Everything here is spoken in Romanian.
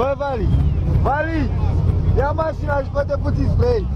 Bă, Vali! Vali! Ia mașina și poate puțin spre ei!